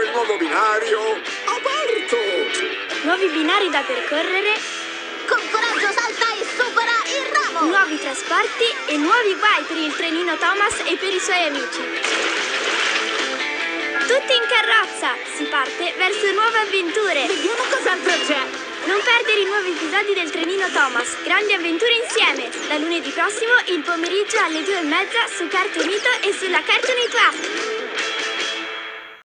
il nuovo binario aperto! Nuovi binari da percorrere, Con coraggio salta e supera il ramo! nuovi trasporti e nuovi guai per il trenino Thomas e per i suoi amici. Tutti in carrozza! Si parte verso nuove avventure! Vediamo cos'altro c'è! Non perdere i nuovi episodi del trenino Thomas, grandi avventure insieme! Da lunedì prossimo, il pomeriggio alle due e mezza su Cartoonito e sulla Cartoon Network.